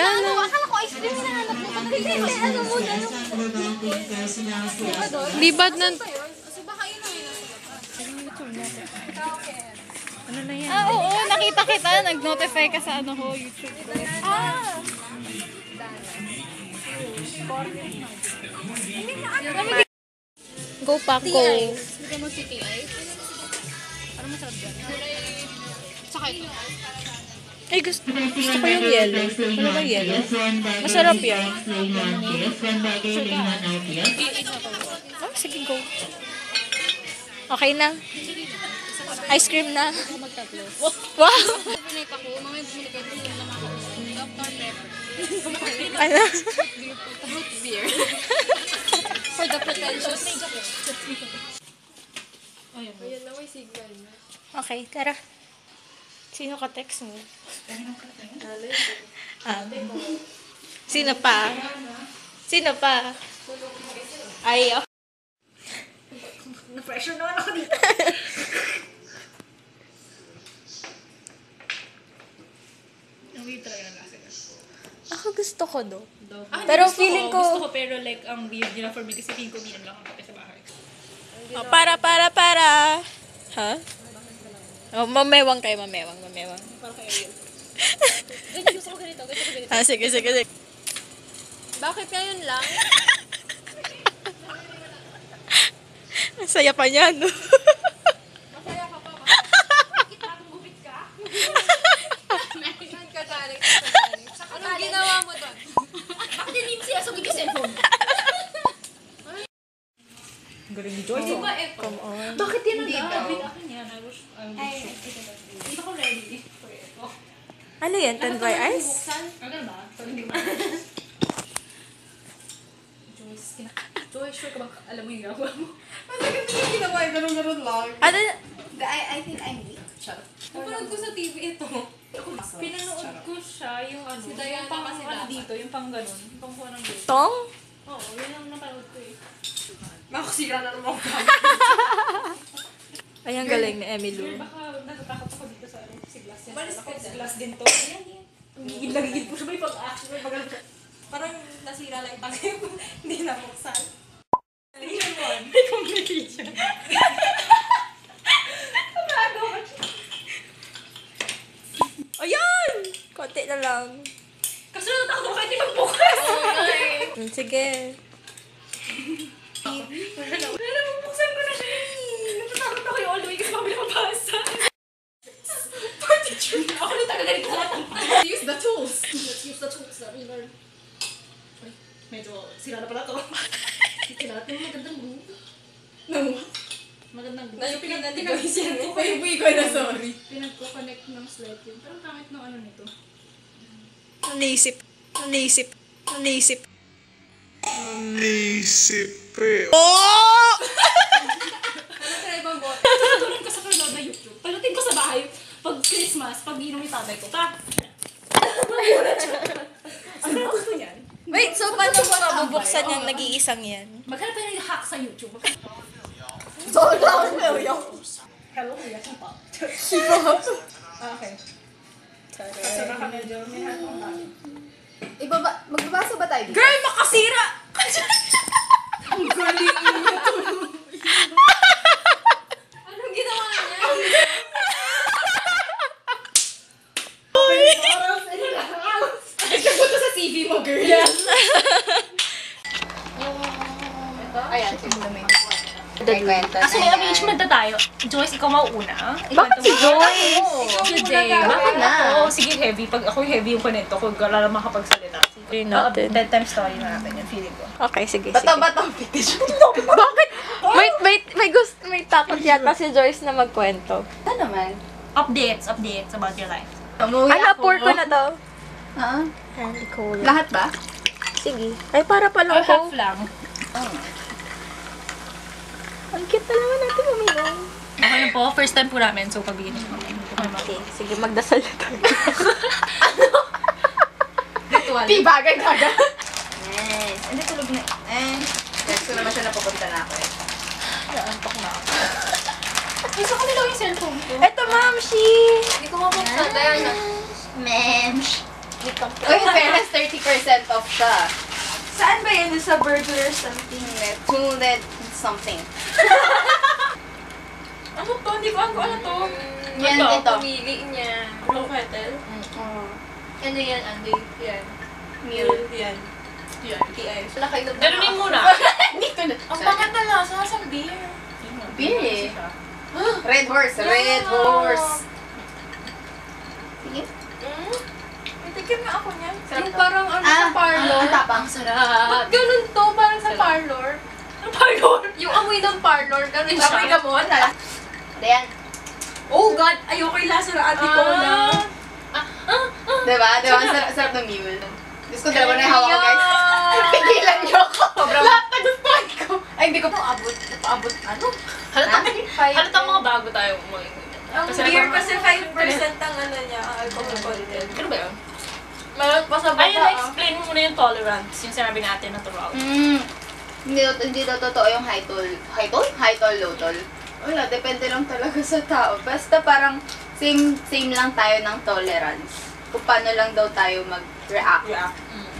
Ano, akala ko ice cream hinahanap mo. Hindi, hindi, ano mo na. Libad ng... Kasi baka yun ang Ano na yan? Ah, oo, nakita kita. Nag-notify ka sa ano ko, YouTube ko. Ah! Go Paco. Hindi ka mag-city ice? Parang masarap yan. Tsaka ito. Ay, gusto, gusto ko yung yellow. Ano ba yellow? Masarap yan. Oh, sige, go. Okay na. Ice cream na. Wow! Ano? Root beer. For the pretentious. Ayun na, may signal na. Okay, tara. Sino ka text mo? Ah. Sino pa? Sino pa? Ay, ako. Na-pressure naman ako dito. Ang talaga niya. Ako gusto ko do. Ah, Pero gusto feeling ko- Gusto ko pero like, ang weird nila for me kasi feeling ko minum lang ang kape sa bahay. Oh, para, para, para. Ha? Oh, mamewang kayo, mamewang, mamewang. Ganyan, gusto ko ganito, gusto ko ganito. Ah, sige, sige, sige. Bakit ngayon lang? Ang saya pa niya, no? Masaya ka pa ba? Kita kung gupit ka? Saan ka galing? Saan ka galing? Anong ginawa mo doon? Bakit hindi mo siya sumig yung cellphone? Galing ni Joy. Di ba ito? Come on. Bakit yan ang Hindi gabi? daw. Akin yan. I wish, I wish. Hindi ako ready for ito. Ano yan? Ten dry ice? Ganun ba? Ba? Joyce, kina- Joyce, sure ka bang alam mo yung ginagawa mo? Masakit hindi yung ginawa yung ganun-ganun lang. Ano? I, I think I'm weak. Charot. Napanood ko sa TV ito. Pinanood ko siya yung ano, Si Diana yung pang kasi ano dito, yung pang ganun, yung pang kuha ng date. Tong? Oo, yun ang napanood ko eh. Makasira na naman ako. Ay, ang galing ni Emily. Baka Glass din to. Yan, yan. Gigil-gigil po siya, may pag-action, may pag Parang nasira lang yung tagay ko. Hindi na buksan. Reason one. May complication. Bago. Ayan! Konti na lang. Ako kahit di magbukas. Mm, Sige. Pero bubuksan ko na siya. Natatakot ako yung all the way kasi baka may mabasa. Partiture na. Ako na tagagalit na lahat ng Use the tools. Let's use the tools that we learned. Medyo sira na pala to. Kailangan mo magandang group. No. Magandang Na yung pinag- pinag-device yan eh. Pinag- ko na sorry. Pinagko-connect ng slide yun. Pero ang pangit ng ano nito. Naisip. Naisip. Naisip. Naisip eh. Oh! Ano try bang bot? Tutulong ko sa kanood na YouTube. Pagdating ko sa bahay, pag Christmas, pag inom yung tatay ko, pa! Ano gusto niyan? Wait, so paano mo mabubuksan yung nag-iisang yan? Maghanap tayo ng hack sa YouTube. So, loud mo yun. Hello, kuya. Sipa. Ah, okay. Kasi baka medyo may hack ang bago. Ibaba, magbabasa ba tayo? Girl, makasira! Ang galing niya. Anong ginawa niya? Nagkagusto sa CV mo, girl. Ayan, sige may. Kwenta Kasi may arrangement na tayo. Joyce, ikaw mauuna. Bakit si Joy? Ikaw Jay. Bakit na? Oo, sige, heavy. Pag ako heavy yung kunento ko, wala na makapagsalita. Uh, natin. bedtime story na natin yung feeling ko. Okay, sige, sige. batang fetish. Bakit? Wait, wait, may gusto, may takot yata si Joyce na magkwento. Ano naman? Updates, updates about your life. Umuwi Ano, pour ko na to. Ha? Cola. Lahat ba? Sige. Ay, para pa Or lang half ko. lang. Ang cute na naman natin uminom. Okay na po, first time po namin, so pabigyan niyo. Okay, sige, magdasal na tayo. Ritual. Pi, bagay gaga. Yes. Hindi tulog na. Eh, text ko naman siya na pupunta na ako eh. Antok na ako. Ay, sa kanila yung cellphone ko. Eto, ma'am, she! Hindi ko mabuksan. Diana. Mems. Uy, in fairness, 30% off siya. Saan ba yan? Sa burglar something? Tunet something. Ano to? Hindi ko kung ano to. Yan, Ito, ito. pumili niya. Blue kettle? Oh, Ano yan, Andy? Yan. mule. Yan. Yan. TI. Wala kayo. Ganunin muna. Hindi ko na. Ang pangat na lasa sa beer. Beer eh. Red horse, red horse. Sige. Mm? Tikim na ako niyan. Yung parang ano Ah, sa parlor. ah, tapang. sarap. Ba't ganun to? Parang sa Sarap. parlor. Parlor? Yung amoy ng parlor, ganun siya. Amoy gamot? Ayan. Oh God! Ayoko yung lasa ng ate ko na. Ah, ah, ah. Diba? Diba? Ang sarap, sarap ng mule. Diyos ko, dalawa na yung hawak ko, guys. Pigilan niyo ako. Lahat na gustuhan ko. Ay, hindi ko po abot. Paabot, ano? Halatang, Ah? halatang mga bago tayo umuwi. Ang beer kasi 5% ang ano niya, ang alcohol content. Ano ba yun? Meron pa sa baba. ah. explain mo muna yung tolerance. Yung sinabi natin na throughout. Mm, hindi, hindi daw totoo yung high toll. High toll? High toll, low toll. Wala, depende lang talaga sa tao. Basta parang same same lang tayo ng tolerance. Kung paano lang daw tayo mag-react. Yeah. Mm.